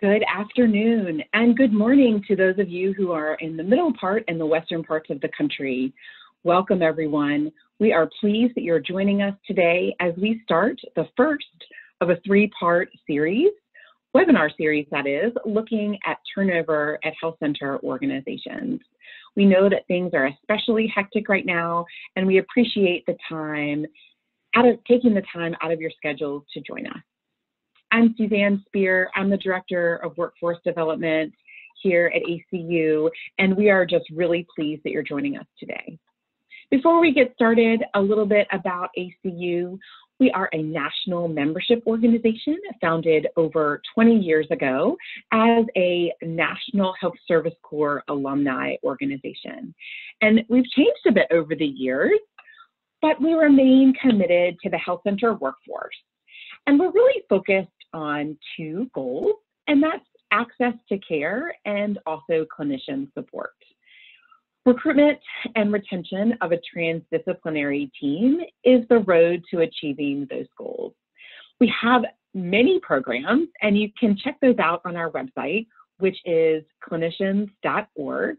Good afternoon and good morning to those of you who are in the middle part and the western parts of the country. Welcome everyone. We are pleased that you're joining us today as we start the first of a three-part series, webinar series that is, looking at turnover at health center organizations. We know that things are especially hectic right now and we appreciate the time, out of taking the time out of your schedules to join us. I'm Suzanne Speer. I'm the Director of Workforce Development here at ACU, and we are just really pleased that you're joining us today. Before we get started, a little bit about ACU. We are a national membership organization founded over 20 years ago as a National Health Service Corps alumni organization. And we've changed a bit over the years, but we remain committed to the health center workforce. And we're really focused on two goals, and that's access to care and also clinician support. Recruitment and retention of a transdisciplinary team is the road to achieving those goals. We have many programs, and you can check those out on our website, which is clinicians.org.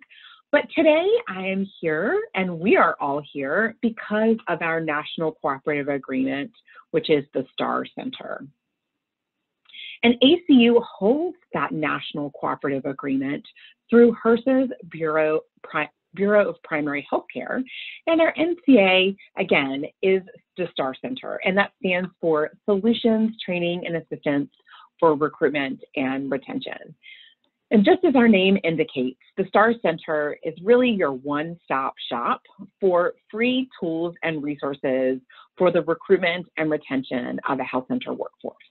But today I am here, and we are all here because of our National Cooperative Agreement, which is the STAR Center. And ACU holds that national cooperative agreement through HRSA's Bureau, Pri Bureau of Primary Health Care. And our NCA, again, is the STAR Center, and that stands for Solutions, Training, and Assistance for Recruitment and Retention. And just as our name indicates, the STAR Center is really your one-stop shop for free tools and resources for the recruitment and retention of a health center workforce.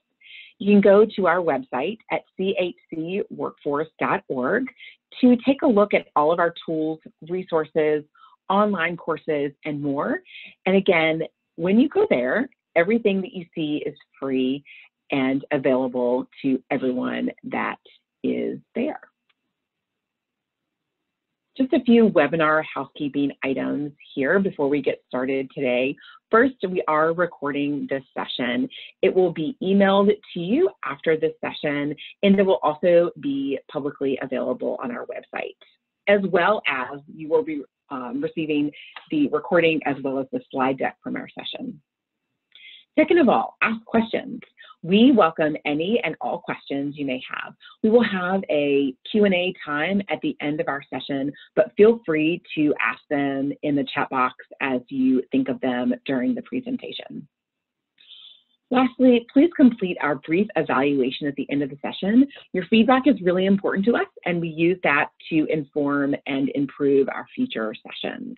You can go to our website at chcworkforce.org to take a look at all of our tools, resources, online courses, and more. And again, when you go there, everything that you see is free and available to everyone that is there. Just a few webinar housekeeping items here before we get started today. First, we are recording this session. It will be emailed to you after this session, and it will also be publicly available on our website, as well as you will be um, receiving the recording as well as the slide deck from our session. Second of all, ask questions. We welcome any and all questions you may have. We will have a Q&A time at the end of our session, but feel free to ask them in the chat box as you think of them during the presentation. Lastly, please complete our brief evaluation at the end of the session. Your feedback is really important to us, and we use that to inform and improve our future sessions.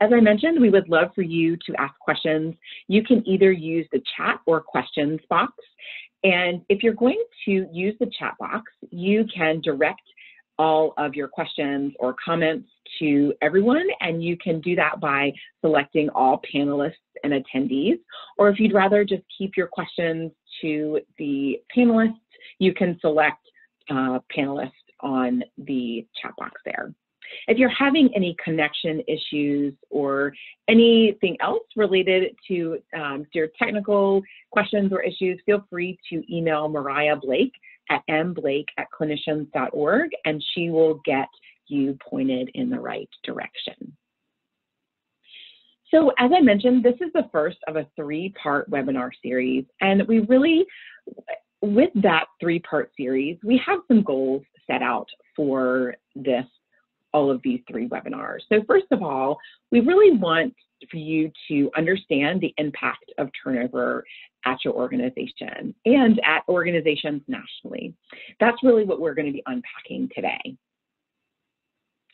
As I mentioned, we would love for you to ask questions. You can either use the chat or questions box. And if you're going to use the chat box, you can direct all of your questions or comments to everyone, and you can do that by selecting all panelists and attendees. Or if you'd rather just keep your questions to the panelists, you can select uh, panelists on the chat box there. If you're having any connection issues or anything else related to um, your technical questions or issues, feel free to email Mariah Blake at mblake at clinicians.org and she will get you pointed in the right direction. So as I mentioned, this is the first of a three-part webinar series, and we really, with that three-part series, we have some goals set out for this all of these three webinars. So first of all, we really want for you to understand the impact of turnover at your organization and at organizations nationally. That's really what we're going to be unpacking today.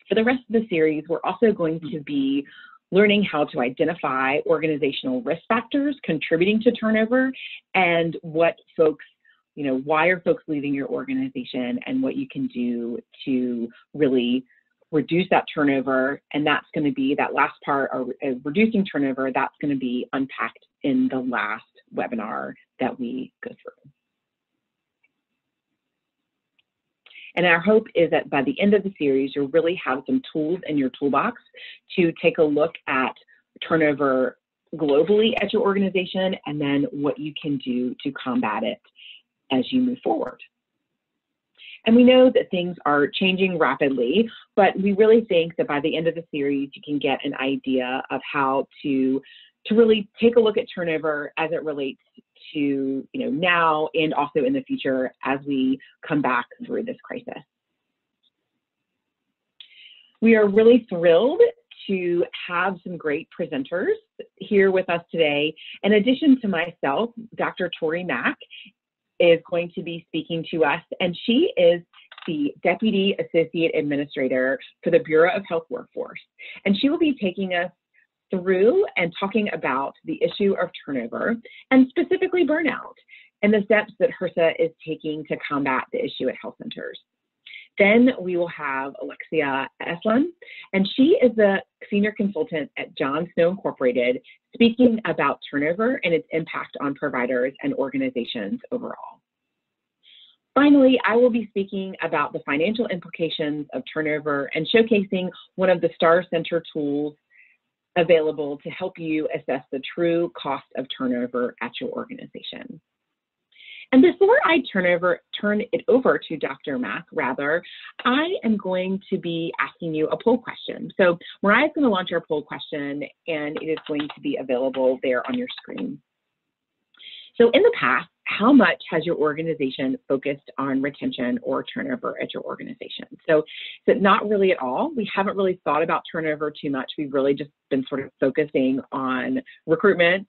For the rest of the series, we're also going to be learning how to identify organizational risk factors contributing to turnover and what folks you know, why are folks leaving your organization and what you can do to really reduce that turnover, and that's going to be that last part, uh, reducing turnover, that's going to be unpacked in the last webinar that we go through. And our hope is that by the end of the series, you'll really have some tools in your toolbox to take a look at turnover globally at your organization and then what you can do to combat it as you move forward. And we know that things are changing rapidly, but we really think that by the end of the series, you can get an idea of how to, to really take a look at turnover as it relates to you know, now and also in the future as we come back through this crisis. We are really thrilled to have some great presenters here with us today. In addition to myself, Dr. Torey Mack is going to be speaking to us, and she is the Deputy Associate Administrator for the Bureau of Health Workforce. And she will be taking us through and talking about the issue of turnover and specifically burnout and the steps that HRSA is taking to combat the issue at health centers. Then we will have Alexia Eslan, and she is the senior consultant at John Snow Incorporated, speaking about turnover and its impact on providers and organizations overall. Finally, I will be speaking about the financial implications of turnover and showcasing one of the STAR Center tools available to help you assess the true cost of turnover at your organization. And before I turn over turn it over to Dr. Mack, rather, I am going to be asking you a poll question. So Mariah is going to launch our poll question, and it is going to be available there on your screen. So in the past, how much has your organization focused on retention or turnover at your organization? So, so not really at all. We haven't really thought about turnover too much. We've really just been sort of focusing on recruitment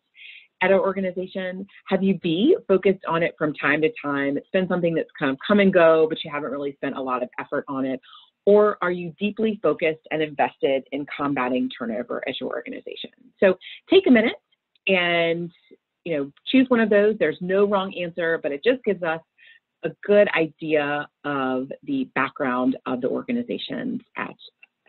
at our organization? Have you be focused on it from time to time? It's been something that's kind of come and go, but you haven't really spent a lot of effort on it. Or are you deeply focused and invested in combating turnover as your organization? So take a minute and you know choose one of those. There's no wrong answer, but it just gives us a good idea of the background of the organizations at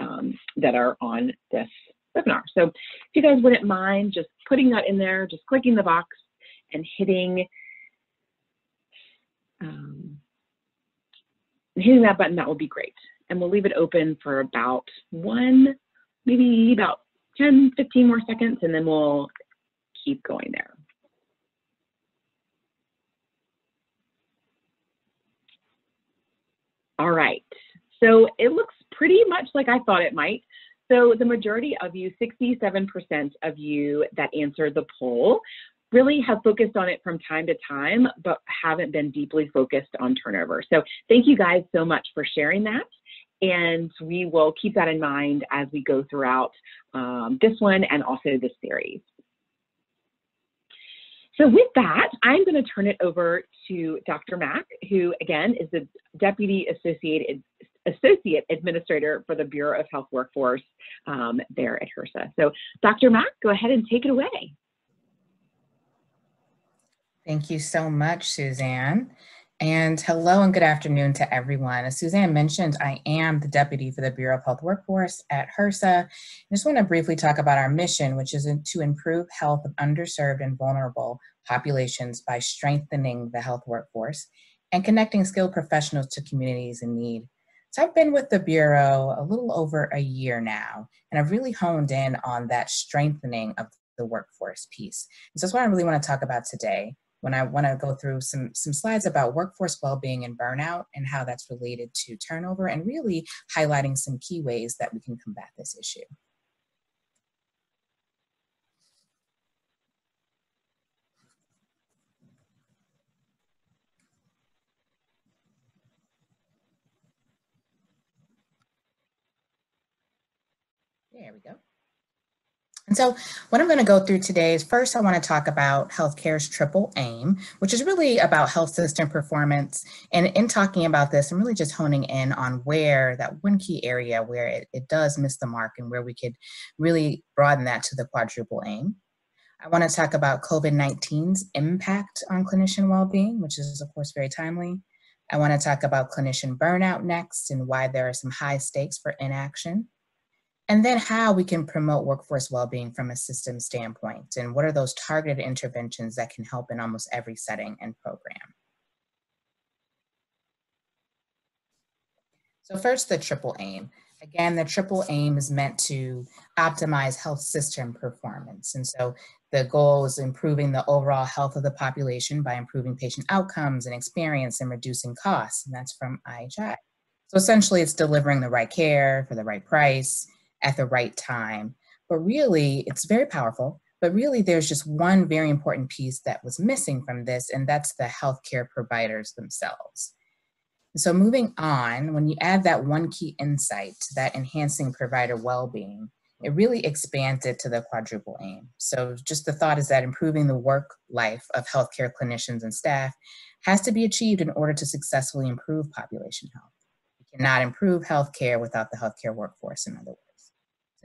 um, that are on this webinar. So if you guys wouldn't mind just putting that in there, just clicking the box and hitting um, hitting that button, that will be great. And we'll leave it open for about one, maybe about 10, 15 more seconds, and then we'll keep going there. All right, so it looks pretty much like I thought it might. So the majority of you, 67% of you that answered the poll, really have focused on it from time to time, but haven't been deeply focused on turnover. So thank you guys so much for sharing that. And we will keep that in mind as we go throughout um, this one and also this series. So with that, I'm going to turn it over to Dr. Mack, who again is the Deputy Associated Associate Administrator for the Bureau of Health Workforce um, there at HRSA. So Dr. Mack, go ahead and take it away. Thank you so much, Suzanne. And hello and good afternoon to everyone. As Suzanne mentioned, I am the Deputy for the Bureau of Health Workforce at HRSA. I just want to briefly talk about our mission, which is to improve health of underserved and vulnerable populations by strengthening the health workforce and connecting skilled professionals to communities in need. So I've been with the Bureau a little over a year now, and I've really honed in on that strengthening of the workforce piece. And so that's what I really want to talk about today when I want to go through some, some slides about workforce well-being and burnout and how that's related to turnover and really highlighting some key ways that we can combat this issue. There we go. And so what I'm going to go through today is first I want to talk about healthcare's triple aim, which is really about health system performance. And in talking about this, I'm really just honing in on where that one key area where it, it does miss the mark and where we could really broaden that to the quadruple aim. I want to talk about COVID-19's impact on clinician well-being, which is of course very timely. I want to talk about clinician burnout next and why there are some high stakes for inaction and then how we can promote workforce well-being from a system standpoint and what are those targeted interventions that can help in almost every setting and program. So first, the triple aim. Again, the triple aim is meant to optimize health system performance. And so the goal is improving the overall health of the population by improving patient outcomes and experience and reducing costs. And that's from IHI. So essentially, it's delivering the right care for the right price at the right time. But really, it's very powerful. But really, there's just one very important piece that was missing from this, and that's the healthcare providers themselves. So, moving on, when you add that one key insight to that enhancing provider well being, it really expands it to the quadruple aim. So, just the thought is that improving the work life of healthcare clinicians and staff has to be achieved in order to successfully improve population health. We cannot improve healthcare without the healthcare workforce, in other words.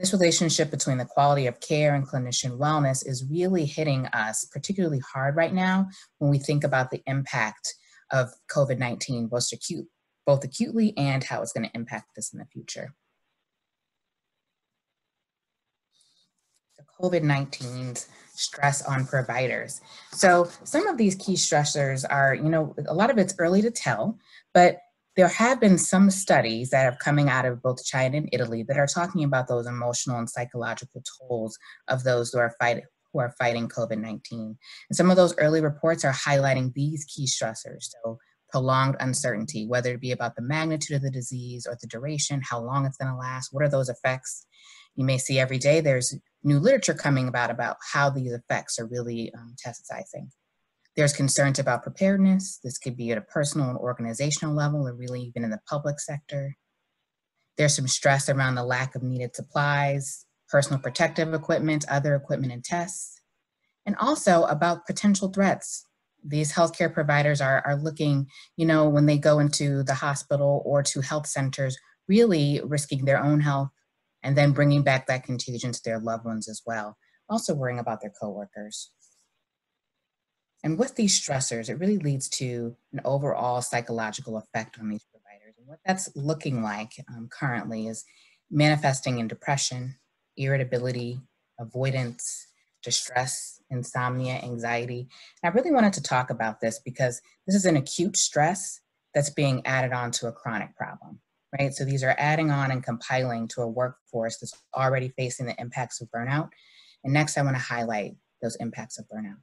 This relationship between the quality of care and clinician wellness is really hitting us particularly hard right now when we think about the impact of COVID 19, both, acute, both acutely and how it's going to impact this in the future. COVID 19's stress on providers. So, some of these key stressors are, you know, a lot of it's early to tell, but there have been some studies that are coming out of both China and Italy that are talking about those emotional and psychological tolls of those who are fighting who are fighting COVID-19. And some of those early reports are highlighting these key stressors. So prolonged uncertainty, whether it be about the magnitude of the disease or the duration, how long it's gonna last, what are those effects? You may see every day there's new literature coming about about how these effects are really um, there's concerns about preparedness. This could be at a personal and organizational level, or really even in the public sector. There's some stress around the lack of needed supplies, personal protective equipment, other equipment and tests, and also about potential threats. These healthcare providers are, are looking, you know, when they go into the hospital or to health centers, really risking their own health and then bringing back that contagion to their loved ones as well. Also worrying about their coworkers. And with these stressors, it really leads to an overall psychological effect on these providers. And what that's looking like um, currently is manifesting in depression, irritability, avoidance, distress, insomnia, anxiety. And I really wanted to talk about this because this is an acute stress that's being added on to a chronic problem, right? So these are adding on and compiling to a workforce that's already facing the impacts of burnout. And next, I want to highlight those impacts of burnout.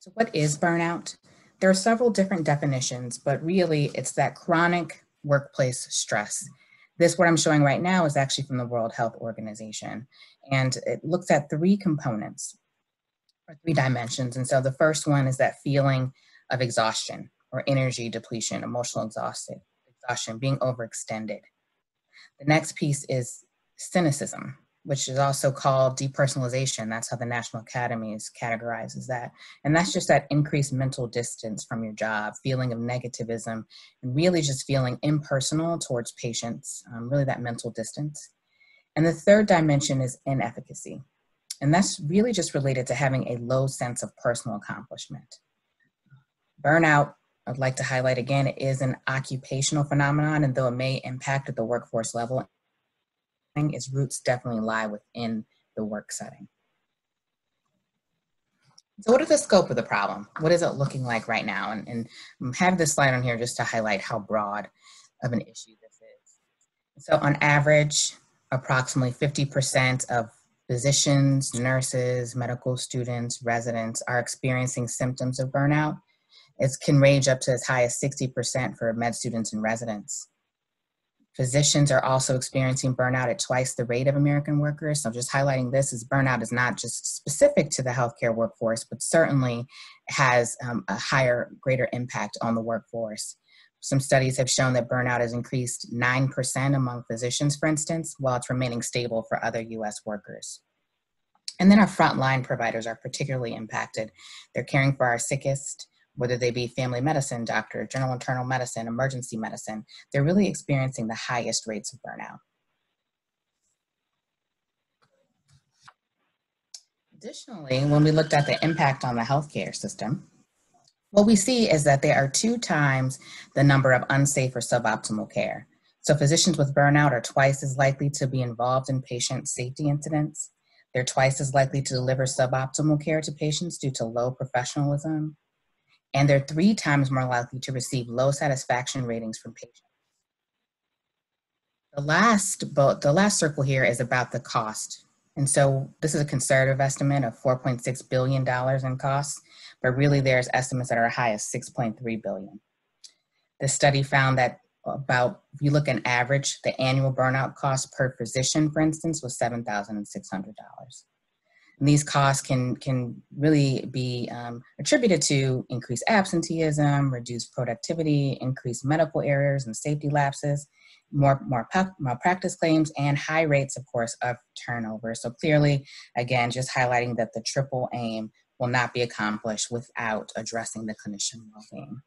So, what is burnout? There are several different definitions, but really it's that chronic workplace stress. This, what I'm showing right now, is actually from the World Health Organization, and it looks at three components or three dimensions. And so the first one is that feeling of exhaustion or energy depletion, emotional exhaustion, exhaustion, being overextended. The next piece is cynicism, which is also called depersonalization. That's how the National Academies categorizes that. And that's just that increased mental distance from your job, feeling of negativism, and really just feeling impersonal towards patients, um, really that mental distance. And the third dimension is inefficacy. And that's really just related to having a low sense of personal accomplishment. Burnout, I'd like to highlight again, is an occupational phenomenon, and though it may impact at the workforce level, its roots definitely lie within the work setting. So what is the scope of the problem? What is it looking like right now? And, and I have this slide on here just to highlight how broad of an issue this is. So on average, approximately 50% of physicians, nurses, medical students, residents are experiencing symptoms of burnout. It can range up to as high as 60% for med students and residents. Physicians are also experiencing burnout at twice the rate of American workers. So just highlighting this is burnout is not just specific to the healthcare workforce, but certainly has um, a higher, greater impact on the workforce. Some studies have shown that burnout has increased 9% among physicians, for instance, while it's remaining stable for other US workers. And then our frontline providers are particularly impacted. They're caring for our sickest, whether they be family medicine doctor, general internal medicine, emergency medicine, they're really experiencing the highest rates of burnout. Additionally, when we looked at the impact on the healthcare system, what we see is that there are two times the number of unsafe or suboptimal care. So physicians with burnout are twice as likely to be involved in patient safety incidents. They're twice as likely to deliver suboptimal care to patients due to low professionalism, and they're three times more likely to receive low satisfaction ratings from patients. The last, but the last circle here is about the cost. And so this is a conservative estimate of $4.6 billion in costs, but really there's estimates that are high as 6.3 billion. The study found that about, if you look at average, the annual burnout cost per physician, for instance, was $7,600. And these costs can, can really be um, attributed to increased absenteeism, reduced productivity, increased medical errors and safety lapses, more, more malpractice claims, and high rates, of course, of turnover. So clearly, again, just highlighting that the triple aim will not be accomplished without addressing the clinician well-being.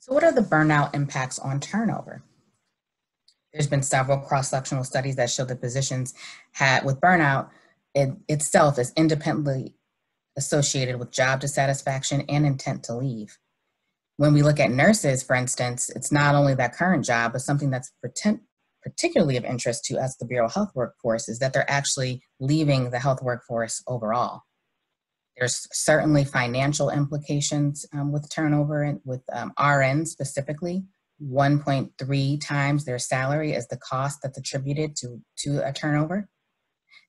So what are the burnout impacts on turnover? There's been several cross-sectional studies that show that physicians had with burnout it itself is independently associated with job dissatisfaction and intent to leave. When we look at nurses, for instance, it's not only that current job, but something that's particularly of interest to us, the Bureau of Health workforce, is that they're actually leaving the health workforce overall. There's certainly financial implications um, with turnover and with um, RN specifically. 1.3 times their salary is the cost that's attributed to, to a turnover.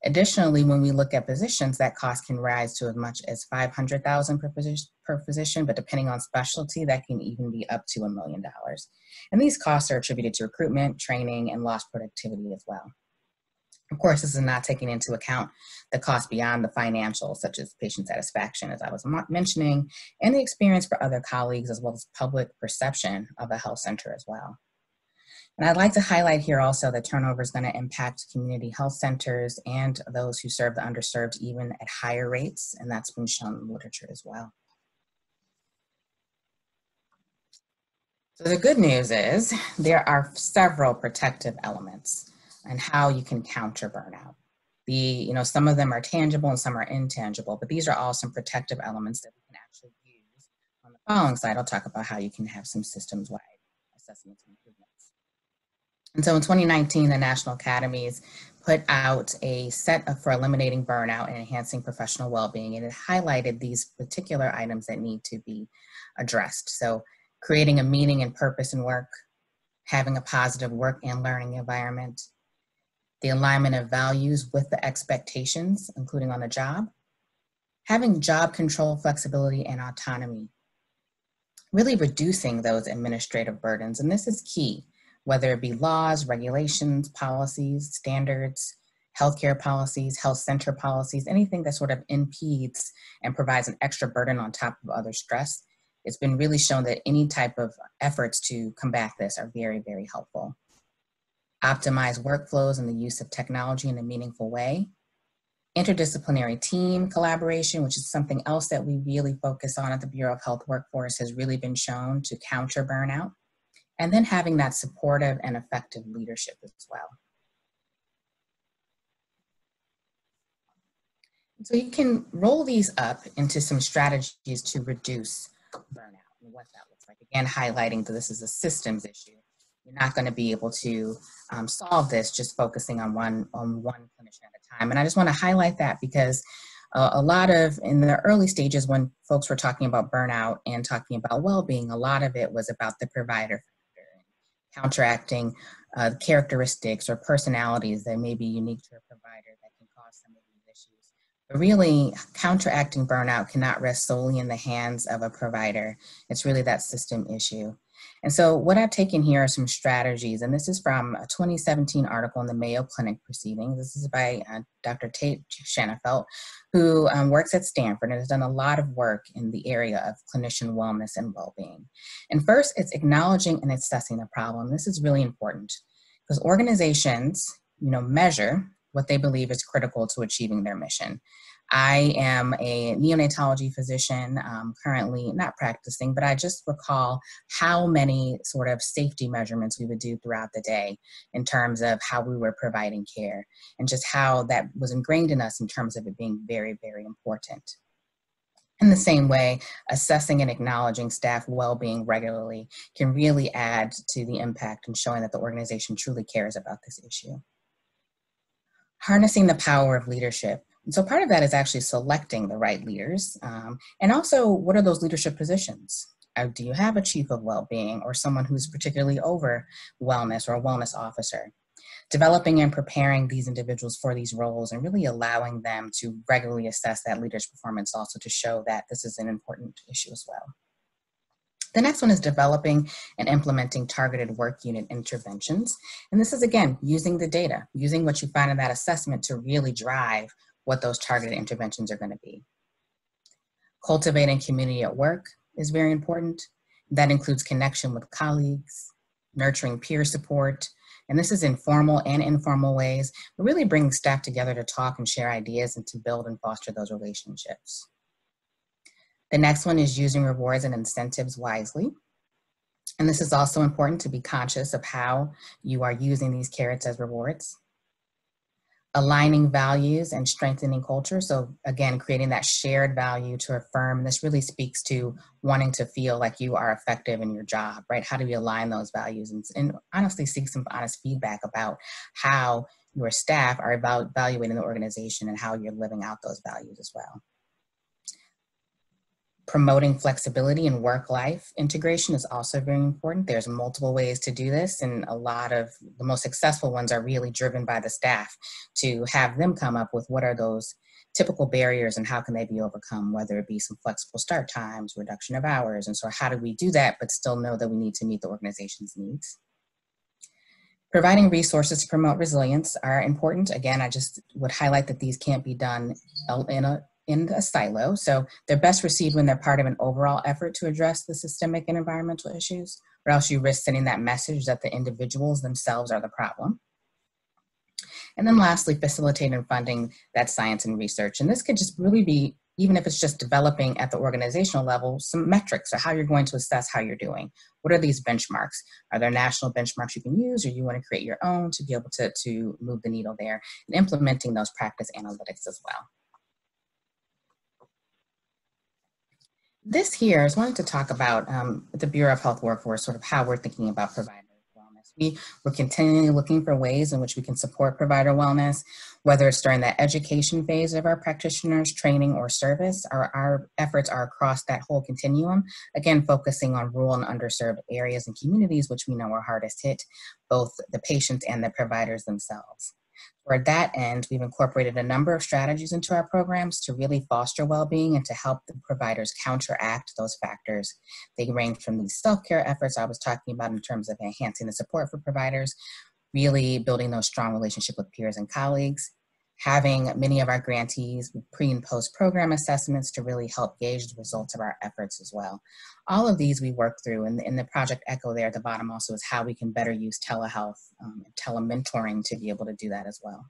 Additionally, when we look at positions, that cost can rise to as much as 500,000 per position, per physician, but depending on specialty, that can even be up to a million dollars. And these costs are attributed to recruitment, training, and lost productivity as well. Of course, this is not taking into account the cost beyond the financial, such as patient satisfaction, as I was mentioning, and the experience for other colleagues, as well as public perception of a health center as well. And I'd like to highlight here also that turnover is going to impact community health centers and those who serve the underserved even at higher rates, and that's been shown in the literature as well. So the good news is there are several protective elements and how you can counter burnout. The, you know, some of them are tangible and some are intangible, but these are all some protective elements that we can actually use. On the following slide, I'll talk about how you can have some systems-wide assessments and improvements. And so in 2019, the National Academies put out a set of, for eliminating burnout and enhancing professional well-being, and it highlighted these particular items that need to be addressed. So creating a meaning and purpose in work, having a positive work and learning environment, the alignment of values with the expectations, including on the job, having job control, flexibility, and autonomy, really reducing those administrative burdens. And this is key, whether it be laws, regulations, policies, standards, healthcare policies, health center policies, anything that sort of impedes and provides an extra burden on top of other stress. It's been really shown that any type of efforts to combat this are very, very helpful optimize workflows and the use of technology in a meaningful way, interdisciplinary team collaboration, which is something else that we really focus on at the Bureau of Health Workforce, has really been shown to counter burnout, and then having that supportive and effective leadership as well. So you can roll these up into some strategies to reduce burnout and what that looks like. Again, highlighting that this is a systems issue you're not going to be able to um, solve this just focusing on one on one clinician at a time. And I just want to highlight that because uh, a lot of in the early stages when folks were talking about burnout and talking about well-being, a lot of it was about the provider counteracting uh, characteristics or personalities that may be unique to a provider that can cause some of these issues. But really, counteracting burnout cannot rest solely in the hands of a provider. It's really that system issue. And so what I've taken here are some strategies, and this is from a 2017 article in the Mayo Clinic Proceedings. This is by uh, Dr. Tait Shanafelt, who um, works at Stanford and has done a lot of work in the area of clinician wellness and well-being. And first, it's acknowledging and assessing the problem. This is really important because organizations, you know, measure what they believe is critical to achieving their mission. I am a neonatology physician, um, currently not practicing, but I just recall how many sort of safety measurements we would do throughout the day in terms of how we were providing care and just how that was ingrained in us in terms of it being very, very important. In the same way, assessing and acknowledging staff well-being regularly can really add to the impact and showing that the organization truly cares about this issue. Harnessing the power of leadership and so part of that is actually selecting the right leaders. Um, and also, what are those leadership positions? Uh, do you have a chief of well-being or someone who's particularly over wellness or a wellness officer? Developing and preparing these individuals for these roles and really allowing them to regularly assess that leader's performance also to show that this is an important issue as well. The next one is developing and implementing targeted work unit interventions. And this is again, using the data, using what you find in that assessment to really drive what those targeted interventions are gonna be. Cultivating community at work is very important. That includes connection with colleagues, nurturing peer support, and this is in formal and informal ways, but really bringing staff together to talk and share ideas and to build and foster those relationships. The next one is using rewards and incentives wisely. And this is also important to be conscious of how you are using these carrots as rewards. Aligning values and strengthening culture. So again, creating that shared value to affirm. This really speaks to wanting to feel like you are effective in your job, right? How do we align those values and, and honestly seek some honest feedback about how your staff are about evaluating the organization and how you're living out those values as well promoting flexibility and work life integration is also very important. There's multiple ways to do this, and a lot of the most successful ones are really driven by the staff to have them come up with what are those typical barriers and how can they be overcome, whether it be some flexible start times, reduction of hours, and so how do we do that but still know that we need to meet the organization's needs. Providing resources to promote resilience are important. Again, I just would highlight that these can't be done in a in a silo. So they're best received when they're part of an overall effort to address the systemic and environmental issues, or else you risk sending that message that the individuals themselves are the problem. And then lastly, facilitating funding that science and research. And this could just really be, even if it's just developing at the organizational level, some metrics or how you're going to assess how you're doing. What are these benchmarks? Are there national benchmarks you can use or you want to create your own to be able to, to move the needle there and implementing those practice analytics as well. This here is wanted to talk about um, the Bureau of Health Workforce, sort of how we're thinking about provider wellness. We, we're continually looking for ways in which we can support provider wellness, whether it's during the education phase of our practitioners, training, or service. Our, our efforts are across that whole continuum, again, focusing on rural and underserved areas and communities, which we know are hardest hit, both the patients and the providers themselves. For that end, we've incorporated a number of strategies into our programs to really foster well-being and to help the providers counteract those factors. They range from these self-care efforts I was talking about in terms of enhancing the support for providers, really building those strong relationships with peers and colleagues, having many of our grantees pre and post program assessments to really help gauge the results of our efforts as well. All of these we work through and in the project echo there at the bottom also is how we can better use telehealth um, and telementoring to be able to do that as well.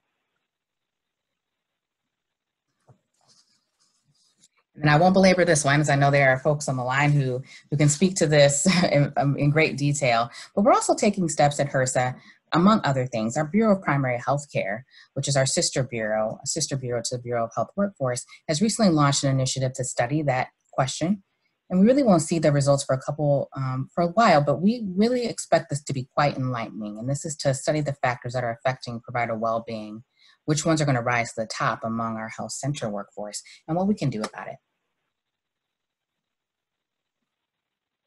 And I won't belabor this one, as I know there are folks on the line who, who can speak to this in, um, in great detail. But we're also taking steps at HRSA among other things, our Bureau of Primary Health Care, which is our sister bureau, a sister bureau to the Bureau of Health Workforce, has recently launched an initiative to study that question. And we really won't see the results for a couple, um, for a while, but we really expect this to be quite enlightening. And this is to study the factors that are affecting provider well-being, which ones are gonna rise to the top among our health center workforce, and what we can do about it.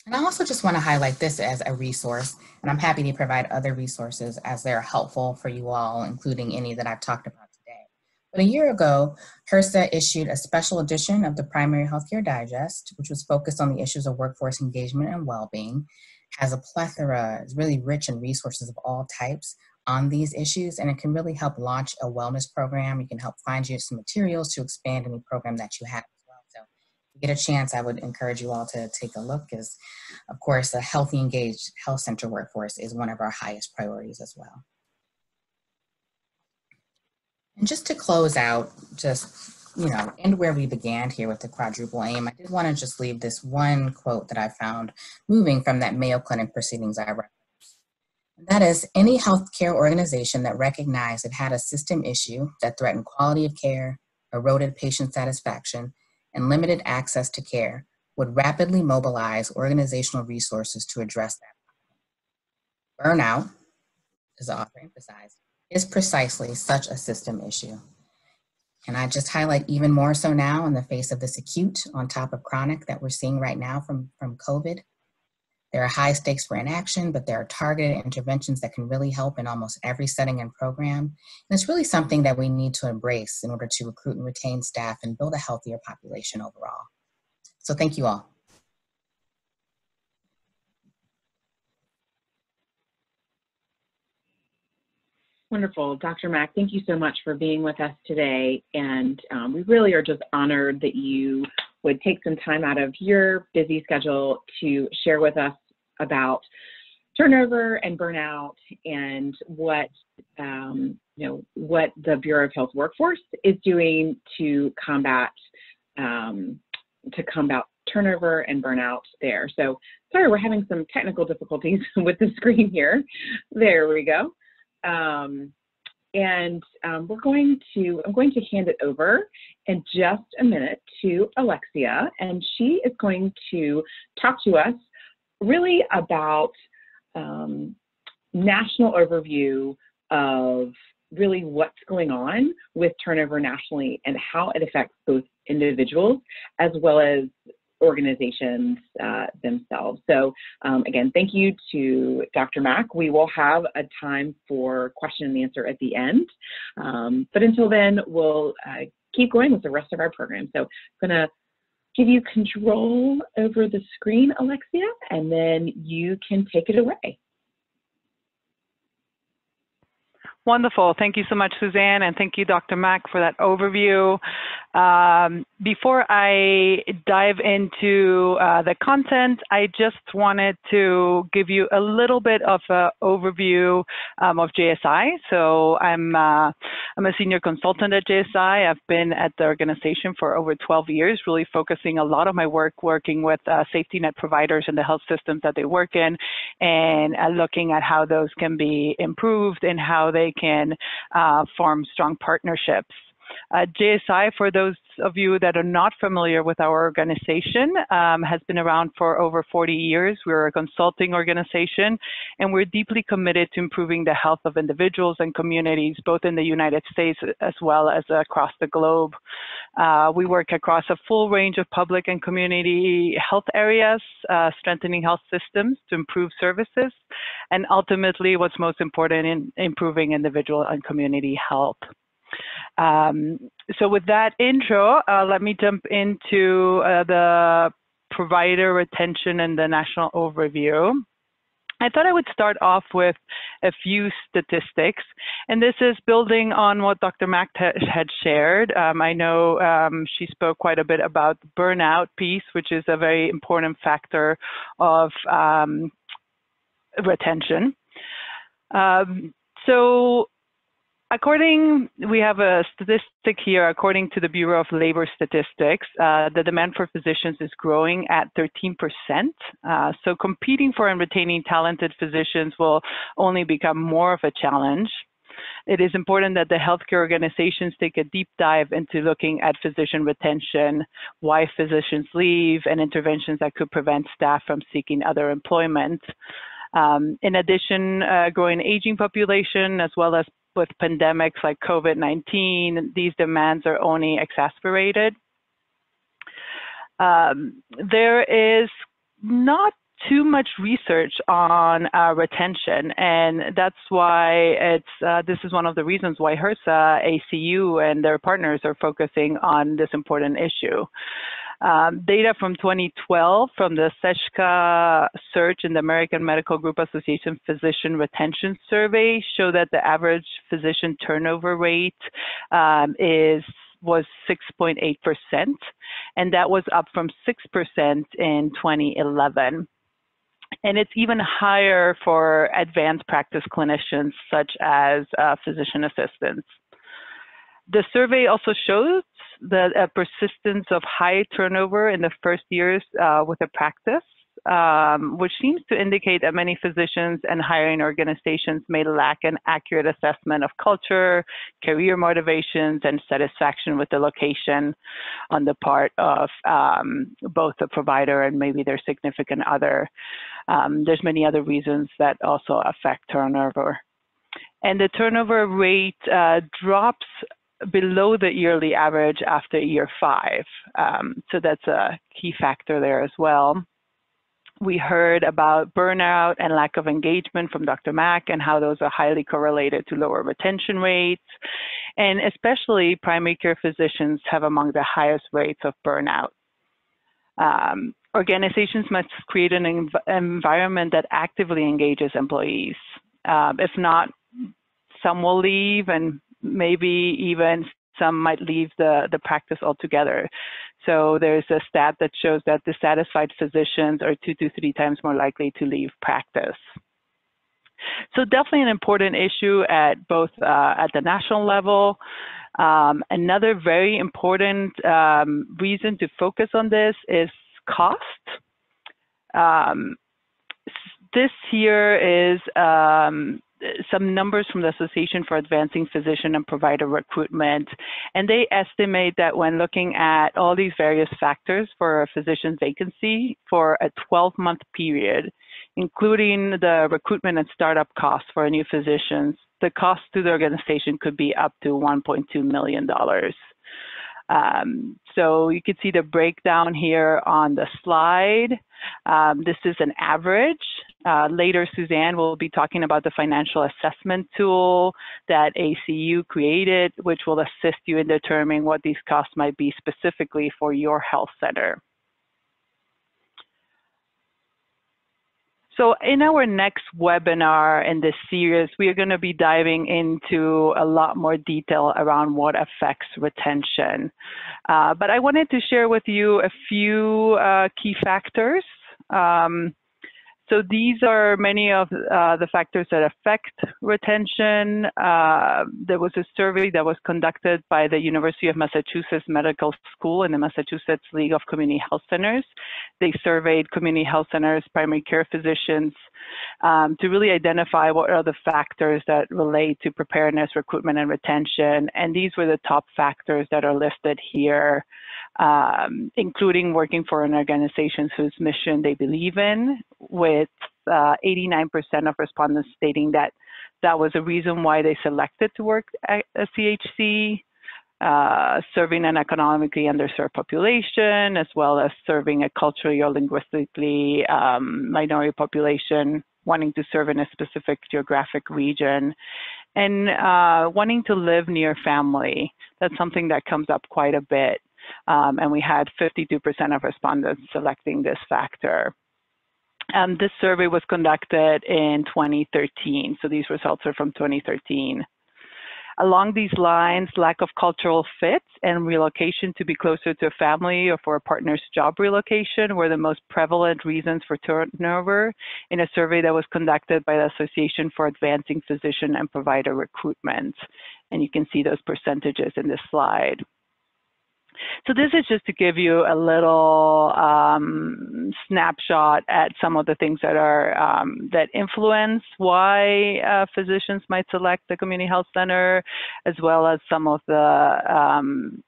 And I also just want to highlight this as a resource, and I'm happy to provide other resources as they're helpful for you all, including any that I've talked about today. But a year ago, HRSA issued a special edition of the Primary Healthcare Digest, which was focused on the issues of workforce engagement and well-being, has a plethora, is really rich in resources of all types on these issues, and it can really help launch a wellness program. You can help find you some materials to expand any program that you have get a chance, I would encourage you all to take a look because, of course, a healthy, engaged health center workforce is one of our highest priorities as well. And just to close out, just, you know, end where we began here with the quadruple aim, I did want to just leave this one quote that I found moving from that Mayo Clinic proceedings I referenced. That is, any healthcare organization that recognized it had a system issue that threatened quality of care, eroded patient satisfaction, and limited access to care would rapidly mobilize organizational resources to address that. Burnout, as the author emphasized, is precisely such a system issue. And I just highlight even more so now in the face of this acute on top of chronic that we're seeing right now from, from COVID There are high stakes for inaction, but there are targeted interventions that can really help in almost every setting and program. And it's really something that we need to embrace in order to recruit and retain staff and build a healthier population overall. So thank you all. Wonderful. Dr. Mack, thank you so much for being with us today. And um, we really are just honored that you would take some time out of your busy schedule to share with us about turnover and burnout and what um, you know what the Bureau of Health workforce is doing to combat um, to combat turnover and burnout there. So sorry, we're having some technical difficulties with the screen here. There we go. Um, and um, we're going to, I'm going to hand it over in just a minute to Alexia, and she is going to talk to us really about um, national overview of really what's going on with turnover nationally and how it affects both individuals as well as organizations uh, themselves. So um, again, thank you to Dr. Mack. We will have a time for question and answer at the end. Um, but until then, we'll uh, keep going with the rest of our program. So I'm gonna give you control over the screen, Alexia, and then you can take it away. Wonderful. Thank you so much, Suzanne, and thank you, Dr. Mack, for that overview. Um, before I dive into uh, the content, I just wanted to give you a little bit of an overview um, of JSI. So I'm uh, I'm a senior consultant at JSI. I've been at the organization for over 12 years, really focusing a lot of my work working with uh, safety net providers and the health systems that they work in, and uh, looking at how those can be improved and how they can uh, form strong partnerships. Uh, JSI, for those of you that are not familiar with our organization, um, has been around for over 40 years. We're a consulting organization, and we're deeply committed to improving the health of individuals and communities, both in the United States as well as across the globe. Uh, we work across a full range of public and community health areas, uh, strengthening health systems to improve services, and ultimately, what's most important in improving individual and community health. Um, so with that intro, uh, let me jump into uh, the provider retention and the national overview. I thought I would start off with a few statistics, and this is building on what Dr. Mack had shared. Um, I know um, she spoke quite a bit about the burnout piece, which is a very important factor of um, retention. Um, so According, we have a statistic here, according to the Bureau of Labor Statistics, uh, the demand for physicians is growing at 13%. Uh, so competing for and retaining talented physicians will only become more of a challenge. It is important that the healthcare organizations take a deep dive into looking at physician retention, why physicians leave, and interventions that could prevent staff from seeking other employment. Um, in addition, uh, growing aging population as well as with pandemics like COVID-19, these demands are only exacerbated. Um, there is not too much research on uh, retention, and that's why it's uh, this is one of the reasons why HRSA, ACU, and their partners are focusing on this important issue. Um, data from 2012 from the Cejka Search and the American Medical Group Association Physician Retention Survey show that the average physician turnover rate um, is was 6.8%, and that was up from 6% in 2011. And it's even higher for advanced practice clinicians such as uh, physician assistants. The survey also shows the uh, persistence of high turnover in the first years uh, with a practice, um, which seems to indicate that many physicians and hiring organizations may lack an accurate assessment of culture, career motivations, and satisfaction with the location on the part of um, both the provider and maybe their significant other. Um, there's many other reasons that also affect turnover. And the turnover rate uh, drops below the yearly average after year five. Um, so that's a key factor there as well. we heard about burnout and lack of engagement from Dr. Mack and how those are highly correlated to lower retention rates. And especially primary care physicians have among the highest rates of burnout. Um, organizations must create an env environment that actively engages employees. Um, if not, some will leave and maybe even some might leave the, the practice altogether. So there's a stat that shows that dissatisfied physicians are two to three times more likely to leave practice. So definitely an important issue at both uh, at the national level. Um, another very important um, reason to focus on this is cost. Um, this here is um, some numbers from the Association for Advancing Physician and Provider Recruitment, and they estimate that when looking at all these various factors for a physician vacancy for a 12-month period, including the recruitment and startup costs for a new physician, the cost to the organization could be up to $1.2 million. Um, so you can see the breakdown here on the slide. Um, this is an average. Uh, later, Suzanne will be talking about the financial assessment tool that ACU created, which will assist you in determining what these costs might be specifically for your health center. So in our next webinar in this series, we are going to be diving into a lot more detail around what affects retention. Uh, but I wanted to share with you a few uh, key factors um, so these are many of uh, the factors that affect retention. Uh, there was a survey that was conducted by the University of Massachusetts Medical School and the Massachusetts League of Community Health Centers. They surveyed community health centers, primary care physicians, um, to really identify what are the factors that relate to preparedness, recruitment, and retention. And these were the top factors that are listed here um, including working for an organization whose mission they believe in, with 89% uh, of respondents stating that that was a reason why they selected to work at a CHC, uh, serving an economically underserved population, as well as serving a culturally or linguistically um, minority population, wanting to serve in a specific geographic region, and uh, wanting to live near family. That's something that comes up quite a bit um, and we had 52% of respondents selecting this factor. Um, this survey was conducted in 2013, so these results are from 2013. Along these lines, lack of cultural fit and relocation to be closer to a family or for a partner's job relocation were the most prevalent reasons for turnover in a survey that was conducted by the Association for Advancing Physician and Provider Recruitment. And you can see those percentages in this slide. So this is just to give you a little um, snapshot at some of the things that are um, that influence why uh, physicians might select the community health center, as well as some of the um,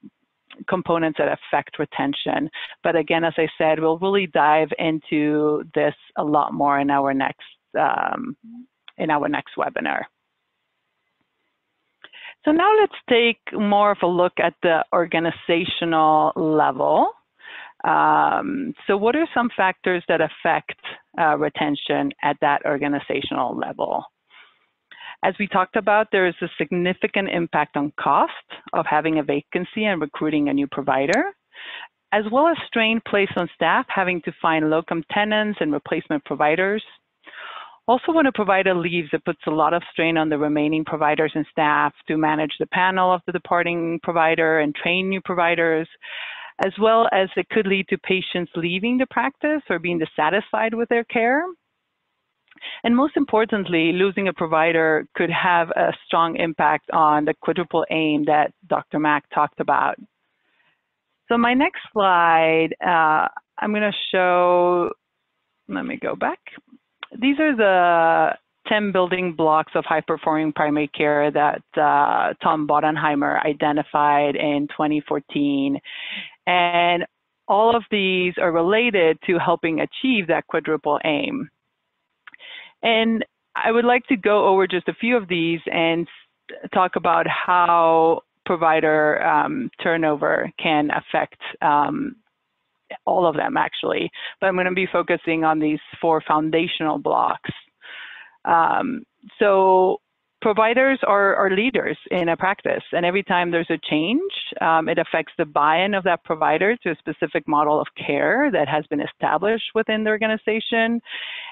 components that affect retention. But again, as I said, we'll really dive into this a lot more in our next um, in our next webinar. So now let's take more of a look at the organizational level. Um, so what are some factors that affect uh, retention at that organizational level? As we talked about, there is a significant impact on cost of having a vacancy and recruiting a new provider, as well as strain placed on staff having to find locum tenens and replacement providers also, when a provider leaves, it puts a lot of strain on the remaining providers and staff to manage the panel of the departing provider and train new providers, as well as it could lead to patients leaving the practice or being dissatisfied with their care. And most importantly, losing a provider could have a strong impact on the quadruple aim that Dr. Mack talked about. So my next slide, uh, I'm going to show, let me go back these are the 10 building blocks of high performing primary care that uh, Tom Bodenheimer identified in 2014. And all of these are related to helping achieve that quadruple aim. And I would like to go over just a few of these and talk about how provider um, turnover can affect um, all of them actually, but I'm going to be focusing on these four foundational blocks. Um, so providers are, are, leaders in a practice, and every time there's a change, um, it affects the buy-in of that provider to a specific model of care that has been established within the organization,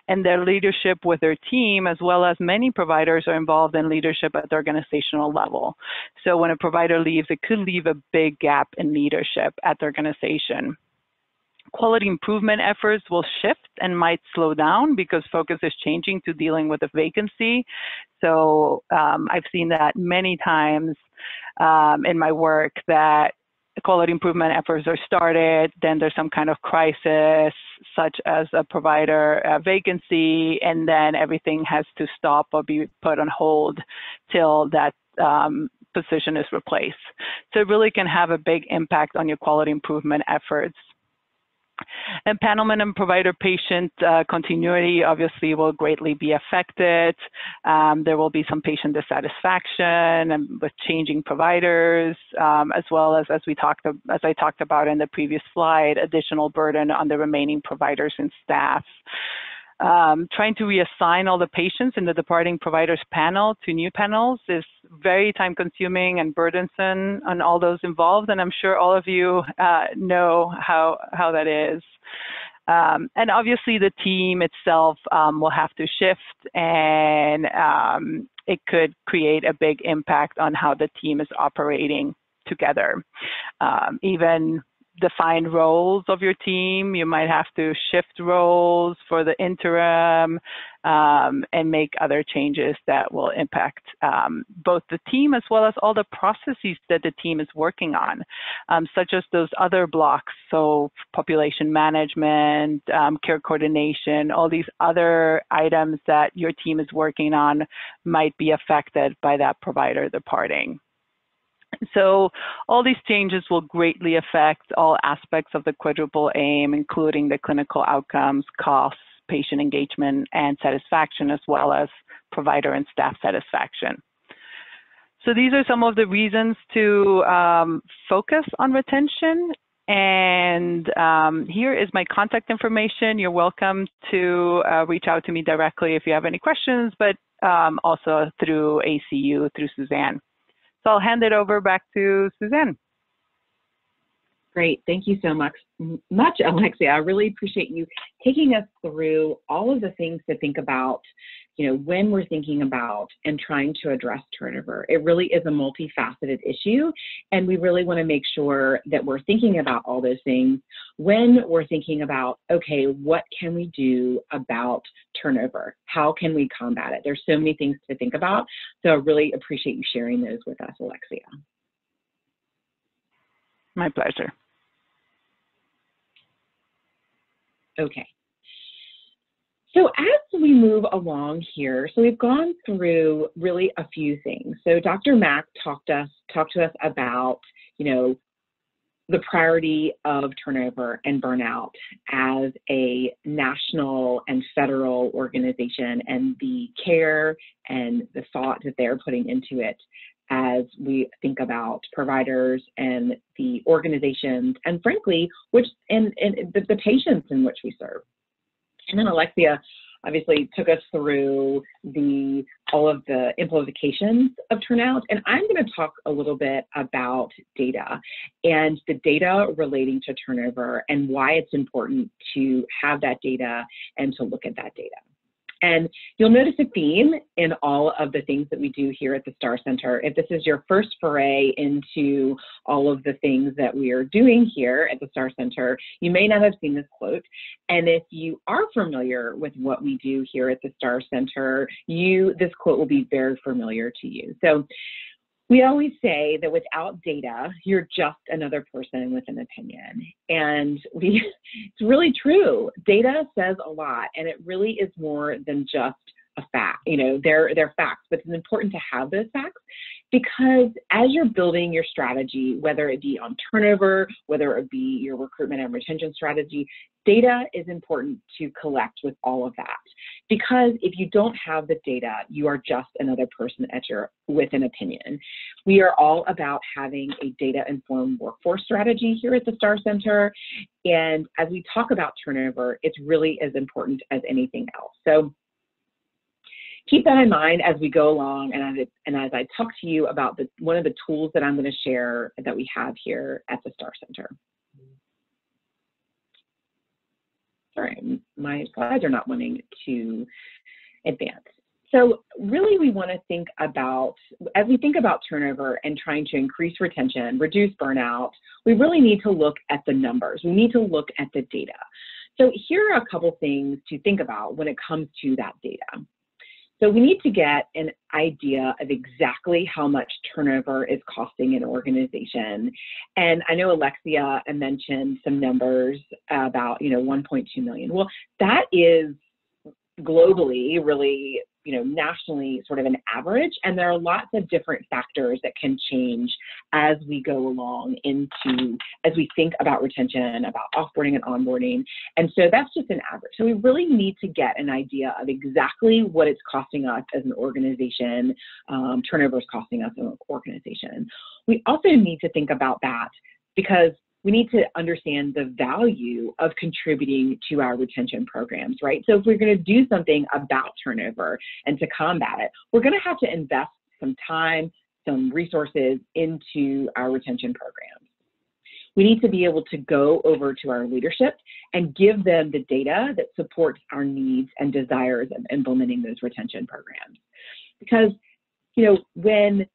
and their leadership with their team, as well as many providers are involved in leadership at the organizational level. So when a provider leaves, it could leave a big gap in leadership at the organization quality improvement efforts will shift and might slow down because focus is changing to dealing with a vacancy. So um, I've seen that many times um, in my work that quality improvement efforts are started, then there's some kind of crisis, such as a provider a vacancy, and then everything has to stop or be put on hold till that um, position is replaced. So it really can have a big impact on your quality improvement efforts. Empanelment and provider-patient uh, continuity obviously will greatly be affected. Um, there will be some patient dissatisfaction and with changing providers, um, as well as as we talked as I talked about in the previous slide, additional burden on the remaining providers and staff. Um, trying to reassign all the patients in the departing providers panel to new panels is very time consuming and burdensome on all those involved. And I'm sure all of you uh, know how, how that is. Um, and obviously the team itself um, will have to shift and um, it could create a big impact on how the team is operating together. Um, even define roles of your team. You might have to shift roles for the interim um, and make other changes that will impact um, both the team as well as all the processes that the team is working on, um, such as those other blocks. So population management, um, care coordination, all these other items that your team is working on might be affected by that provider departing. So all these changes will greatly affect all aspects of the quadruple aim, including the clinical outcomes, costs, patient engagement and satisfaction, as well as provider and staff satisfaction. So these are some of the reasons to um, focus on retention. And um, here is my contact information. You're welcome to uh, reach out to me directly if you have any questions, but um, also through ACU, through Suzanne. So I'll hand it over back to Suzanne. Great. Thank you so much, much, Alexia. I really appreciate you taking us through all of the things to think about, you know, when we're thinking about and trying to address turnover. It really is a multifaceted issue, and we really want to make sure that we're thinking about all those things when we're thinking about, okay, what can we do about turnover? How can we combat it? There's so many things to think about. So I really appreciate you sharing those with us, Alexia. My pleasure. Okay. So as we move along here, so we've gone through really a few things. So Dr. Mack talked us talked to us about, you know, the priority of turnover and burnout as a national and federal organization and the care and the thought that they're putting into it as we think about providers and the organizations and frankly, which and, and the, the patients in which we serve. And then Alexia obviously took us through the all of the implications of turnout and i'm going to talk a little bit about data and the data relating to turnover and why it's important to have that data and to look at that data and you'll notice a theme in all of the things that we do here at the STAR Center. If this is your first foray into all of the things that we are doing here at the STAR Center, you may not have seen this quote. And if you are familiar with what we do here at the STAR Center, you this quote will be very familiar to you. So we always say that without data, you're just another person with an opinion. And we, it's really true. Data says a lot, and it really is more than just a fact, you know, they're, they're facts, but it's important to have those facts because as you're building your strategy, whether it be on turnover, whether it be your recruitment and retention strategy, data is important to collect with all of that. Because if you don't have the data, you are just another person at your with an opinion. We are all about having a data-informed workforce strategy here at the Star Center. And as we talk about turnover, it's really as important as anything else. So keep that in mind as we go along and as, and as I talk to you about the, one of the tools that I'm going to share that we have here at the STAR Center. Sorry, my slides are not wanting to advance. So really we want to think about, as we think about turnover and trying to increase retention, reduce burnout, we really need to look at the numbers. We need to look at the data. So here are a couple things to think about when it comes to that data. So we need to get an idea of exactly how much turnover is costing an organization. And I know Alexia mentioned some numbers about, you know, 1.2 million. Well, that is globally really you know, nationally sort of an average. And there are lots of different factors that can change as we go along into, as we think about retention, about offboarding and onboarding. And so that's just an average. So we really need to get an idea of exactly what it's costing us as an organization, um, turnover is costing us as an organization. We also need to think about that because we need to understand the value of contributing to our retention programs, right? So if we're going to do something about turnover and to combat it, we're going to have to invest some time, some resources into our retention programs. We need to be able to go over to our leadership and give them the data that supports our needs and desires of implementing those retention programs. Because, you know, when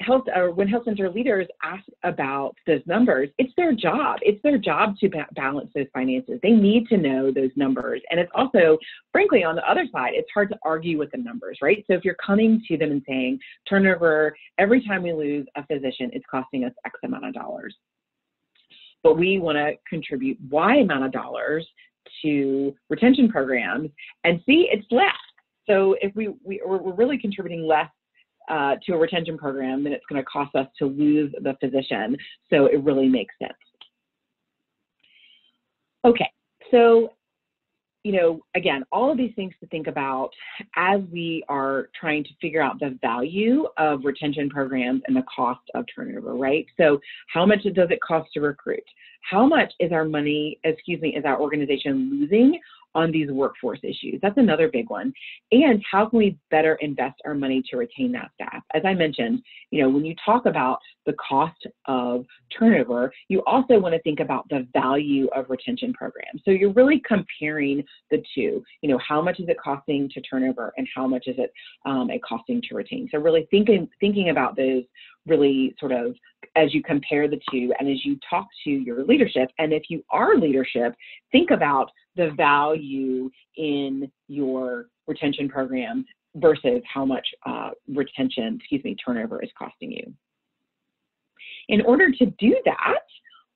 health or when health center leaders ask about those numbers, it's their job. It's their job to ba balance those finances. They need to know those numbers. And it's also, frankly, on the other side, it's hard to argue with the numbers, right? So if you're coming to them and saying turnover, every time we lose a physician, it's costing us X amount of dollars. But we want to contribute Y amount of dollars to retention programs and see it's less. So if we, we we're really contributing less uh, to a retention program, then it's going to cost us to lose the physician. So it really makes sense. Okay, so you know, again, all of these things to think about as we are trying to figure out the value of retention programs and the cost of turnover, right? So how much does it cost to recruit? How much is our money, excuse me, is our organization losing on these workforce issues. That's another big one. And how can we better invest our money to retain that staff? As I mentioned, you know, when you talk about the cost of turnover, you also want to think about the value of retention programs. So you're really comparing the two. You know, how much is it costing to turnover and how much is it um, it costing to retain? So really thinking thinking about those really sort of as you compare the two and as you talk to your leadership. And if you are leadership, think about the value in your retention program versus how much uh, retention, excuse me, turnover is costing you. In order to do that,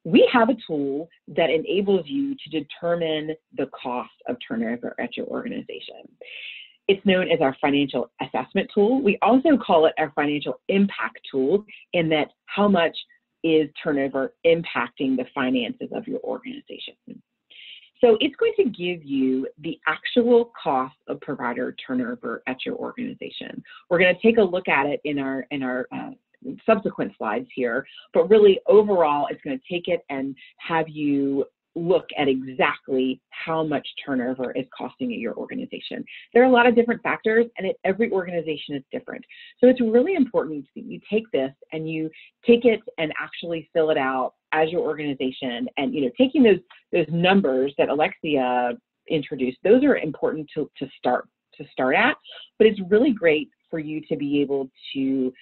we have a tool that enables you to determine the cost of turnover at your organization. It's known as our financial assessment tool. We also call it our financial impact tool in that how much is turnover impacting the finances of your organization. So it's going to give you the actual cost of provider turnover at your organization. We're going to take a look at it in our in our uh, subsequent slides here, but really overall, it's going to take it and have you look at exactly how much turnover is costing at your organization. There are a lot of different factors and every organization is different. So it's really important that you take this and you take it and actually fill it out as your organization and you know taking those those numbers that Alexia introduced, those are important to, to start to start at, but it's really great for you to be able to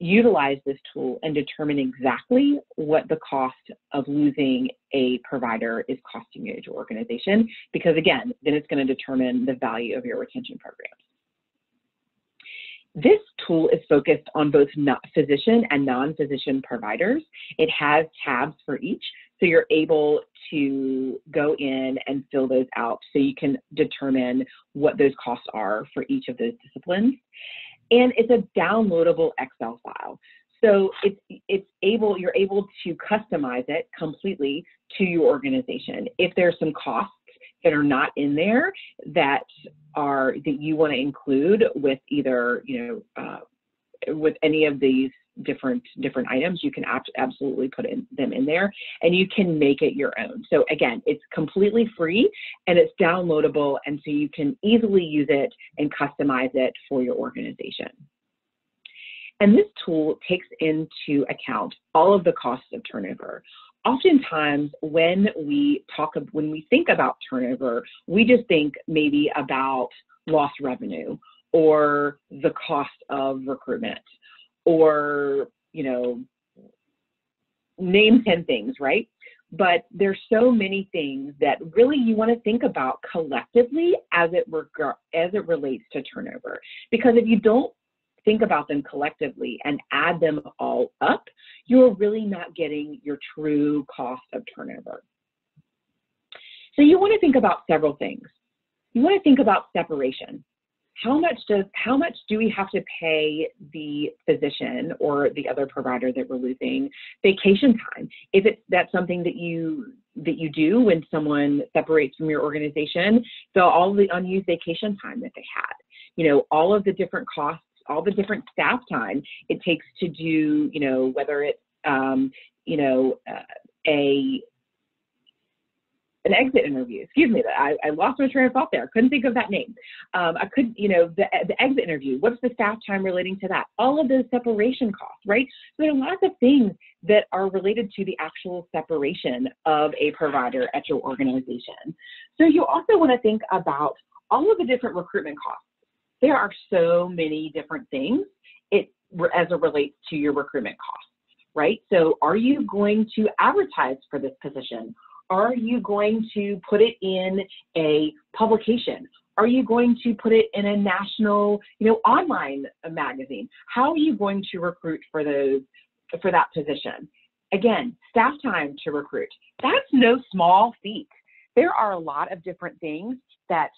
utilize this tool and determine exactly what the cost of losing a provider is costing you your organization, because again, then it's going to determine the value of your retention programs. This tool is focused on both physician and non-physician providers. It has tabs for each, so you're able to go in and fill those out so you can determine what those costs are for each of those disciplines. And it's a downloadable Excel file. So it's it's able you're able to customize it completely to your organization. If there's some costs that are not in there that are that you want to include with either you know uh, with any of these different different items you can ab absolutely put in, them in there and you can make it your own. So again it's completely free and it's downloadable and so you can easily use it and customize it for your organization. And this tool takes into account all of the costs of turnover. Oftentimes when we talk when we think about turnover we just think maybe about lost revenue or the cost of recruitment or you know name 10 things right? But there's so many things that really you want to think about collectively as it reg- as it relates to turnover. Because if you don't think about them collectively and add them all up you're really not getting your true cost of turnover. So you want to think about several things. You want to think about separation how much does how much do we have to pay the physician or the other provider that we're losing vacation time? If it's that's something that you that you do when someone separates from your organization? So all the unused vacation time that they had you know all of the different costs all the different staff time it takes to do you know whether it's um, you know uh, a an exit interview. Excuse me, I, I lost my train of thought there. Couldn't think of that name. Um, I couldn't, you know, the, the exit interview. What's the staff time relating to that? All of those separation costs, right? So there are lots of things that are related to the actual separation of a provider at your organization. So you also want to think about all of the different recruitment costs. There are so many different things it as it relates to your recruitment costs, right? So are you going to advertise for this position? Are you going to put it in a publication? Are you going to put it in a national, you know, online magazine? How are you going to recruit for those, for that position? Again, staff time to recruit. That's no small feat. There are a lot of different things that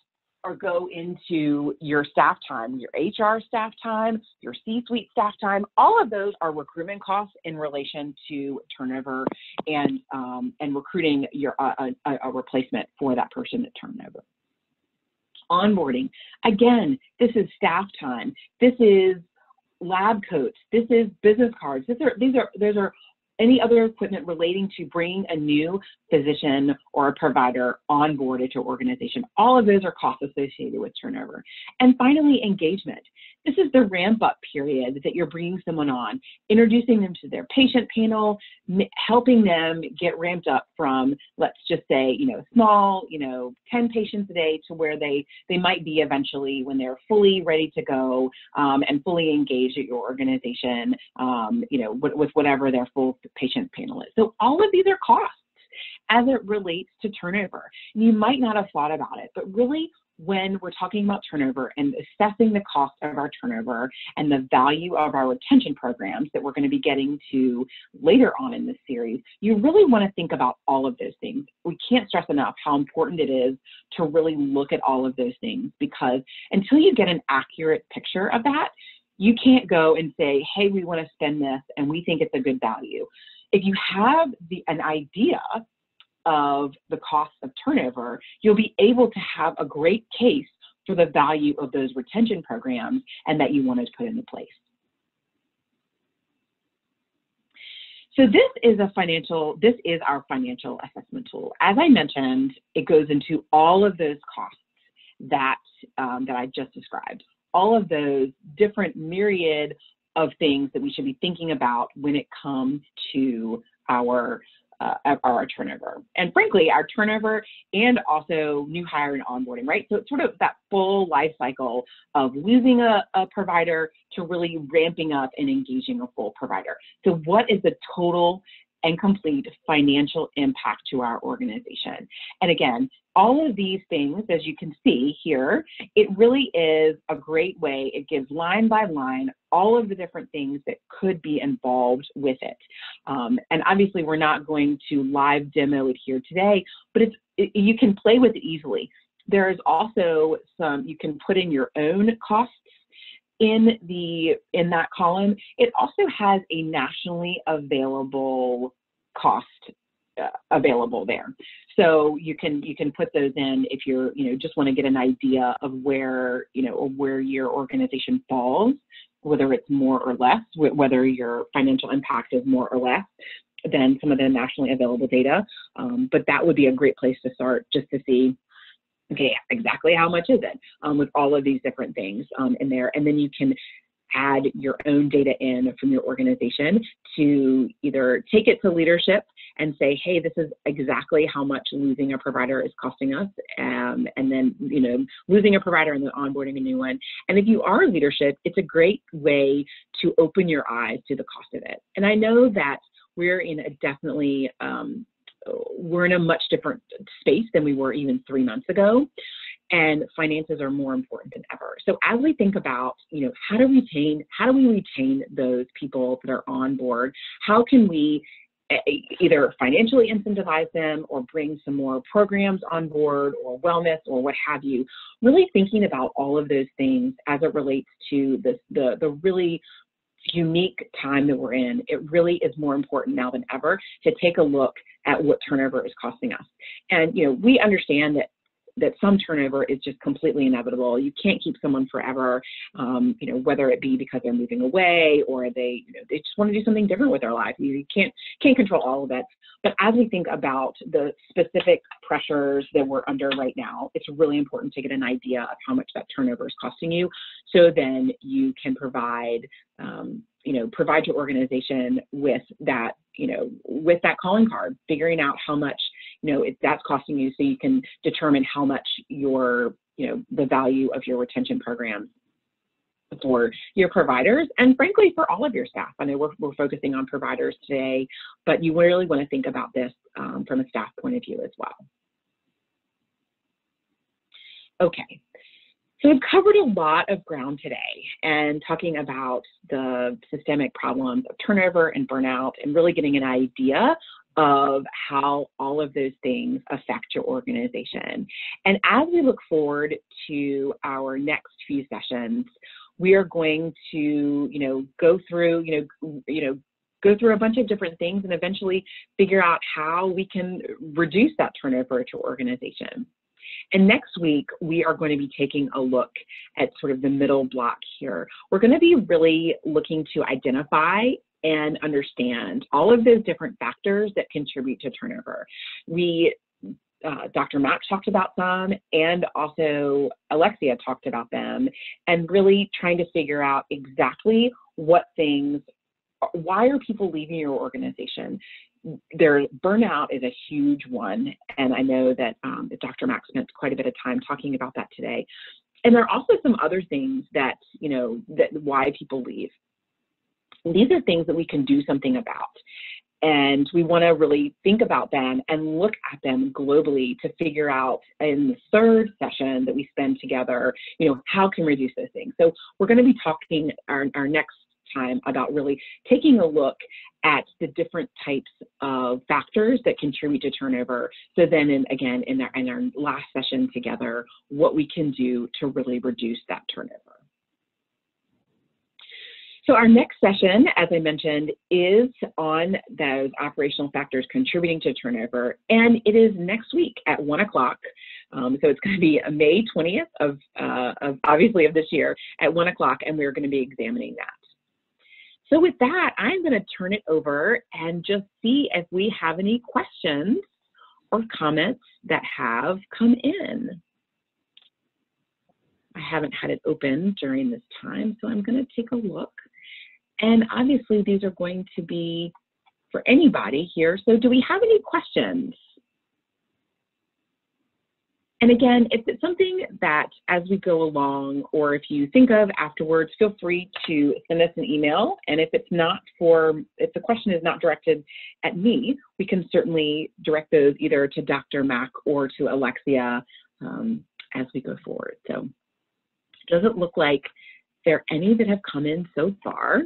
or go into your staff time, your HR staff time, your C-suite staff time. All of those are recruitment costs in relation to turnover and um, and recruiting your uh, a, a replacement for that person that turned over. Onboarding, again, this is staff time. This is lab coats. This is business cards. These are these are these are any other equipment relating to bringing a new physician or a provider on board at your organization. All of those are costs associated with turnover. And finally, engagement. This is the ramp up period that you're bringing someone on, introducing them to their patient panel, helping them get ramped up from, let's just say, you know, small, you know, 10 patients a day to where they, they might be eventually when they're fully ready to go um, and fully engaged at your organization, um, you know, with whatever their full patient panel is. So all of these are costs as it relates to turnover. You might not have thought about it, but really when we're talking about turnover and assessing the cost of our turnover and the value of our retention programs that we're going to be getting to later on in this series, you really want to think about all of those things. We can't stress enough how important it is to really look at all of those things because until you get an accurate picture of that, you can't go and say, hey, we want to spend this and we think it's a good value. If you have the, an idea of the cost of turnover, you'll be able to have a great case for the value of those retention programs and that you want to put into place. So this is a financial, this is our financial assessment tool. As I mentioned, it goes into all of those costs that, um, that I just described all of those different myriad of things that we should be thinking about when it comes to our uh, our turnover. And frankly, our turnover and also new hire and onboarding, right? So it's sort of that full life cycle of losing a, a provider to really ramping up and engaging a full provider. So what is the total and complete financial impact to our organization. And again, all of these things, as you can see here, it really is a great way. It gives line by line all of the different things that could be involved with it. Um, and obviously, we're not going to live demo it here today, but it's it, you can play with it easily. There is also some you can put in your own costs in the in that column. It also has a nationally available cost uh, available there. So you can you can put those in if you're you know just want to get an idea of where you know or where your organization falls, whether it's more or less, whether your financial impact is more or less than some of the nationally available data. Um, but that would be a great place to start just to see okay exactly how much is it um, with all of these different things um, in there and then you can add your own data in from your organization to either take it to leadership and say, hey, this is exactly how much losing a provider is costing us, um, and then you know losing a provider and then onboarding a new one. And if you are leadership, it's a great way to open your eyes to the cost of it. And I know that we're in a definitely um, we're in a much different space than we were even three months ago and finances are more important than ever. So as we think about, you know, how to retain, how do we retain those people that are on board? How can we either financially incentivize them or bring some more programs on board or wellness or what have you, really thinking about all of those things as it relates to this, the, the really unique time that we're in, it really is more important now than ever to take a look at what turnover is costing us. And you know, we understand that that some turnover is just completely inevitable. You can't keep someone forever, um, you know, whether it be because they're moving away or they, you know, they just want to do something different with their life. You can't can't control all of it. But as we think about the specific pressures that we're under right now, it's really important to get an idea of how much that turnover is costing you, so then you can provide, um, you know, provide your organization with that, you know, with that calling card, figuring out how much you know, if that's costing you so you can determine how much your, you know, the value of your retention program for your providers and frankly for all of your staff. I know we're, we're focusing on providers today, but you really want to think about this um, from a staff point of view as well. Okay, so we've covered a lot of ground today and talking about the systemic problems of turnover and burnout and really getting an idea of how all of those things affect your organization. And as we look forward to our next few sessions, we are going to, you know, go through, you know, you know, go through a bunch of different things and eventually figure out how we can reduce that turnover to organization. And next week, we are going to be taking a look at sort of the middle block here. We're going to be really looking to identify and understand all of those different factors that contribute to turnover. We uh, Dr. Max talked about some, and also Alexia talked about them, and really trying to figure out exactly what things, why are people leaving your organization? Their burnout is a huge one, and I know that um, Dr. Max spent quite a bit of time talking about that today. And there are also some other things that you know that why people leave. These are things that we can do something about. And we want to really think about them and look at them globally to figure out in the third session that we spend together, you know, how can we reduce those things. So we're going to be talking our, our next time about really taking a look at the different types of factors that contribute to turnover. So then, in, again, in our, in our last session together, what we can do to really reduce that turnover. So our next session, as I mentioned, is on those operational factors contributing to turnover, and it is next week at one o'clock. Um, so it's going to be May 20th of, uh, of obviously of this year at one o'clock, and we're going to be examining that. So with that, I'm going to turn it over and just see if we have any questions or comments that have come in. I haven't had it open during this time, so I'm going to take a look. And obviously these are going to be for anybody here. So do we have any questions? And again, if it's something that as we go along, or if you think of afterwards, feel free to send us an email. And if it's not for, if the question is not directed at me, we can certainly direct those either to Dr. Mack or to Alexia um, as we go forward. So it doesn't look like there are any that have come in so far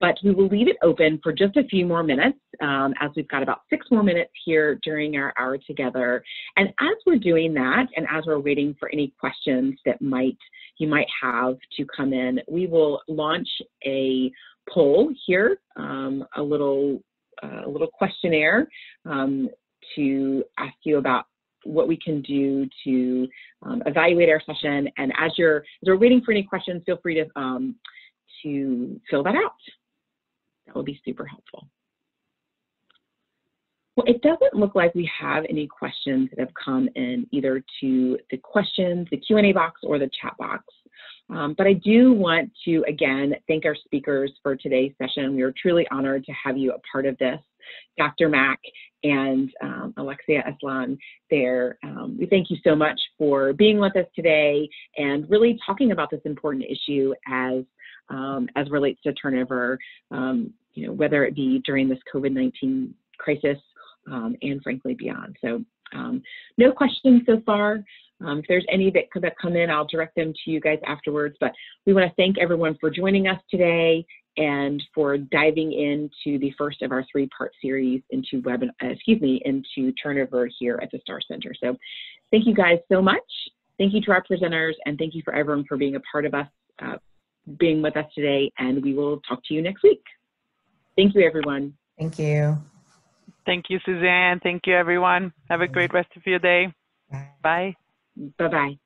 but we will leave it open for just a few more minutes um, as we've got about six more minutes here during our hour together. And as we're doing that, and as we're waiting for any questions that might you might have to come in, we will launch a poll here, um, a little uh, a little questionnaire um, to ask you about what we can do to um, evaluate our session. And as you're as we're waiting for any questions, feel free to um, to fill that out. That would be super helpful. Well, it doesn't look like we have any questions that have come in either to the questions, the Q&A box, or the chat box. Um, but I do want to, again, thank our speakers for today's session. We are truly honored to have you a part of this. Dr. Mack and um, Alexia Eslan there. Um, we thank you so much for being with us today and really talking about this important issue as um, as relates to turnover, um, you know, whether it be during this COVID-19 crisis um, and frankly beyond. So um, no questions so far. Um, if there's any that, that come in, I'll direct them to you guys afterwards. But we want to thank everyone for joining us today and for diving into the first of our three-part series into web, uh, excuse me, into turnover here at the Star Center. So thank you guys so much. Thank you to our presenters and thank you for everyone for being a part of us uh, being with us today, and we will talk to you next week. Thank you, everyone. Thank you. Thank you, Suzanne. Thank you, everyone. Have a great rest of your day. Bye. Bye-bye.